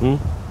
嗯？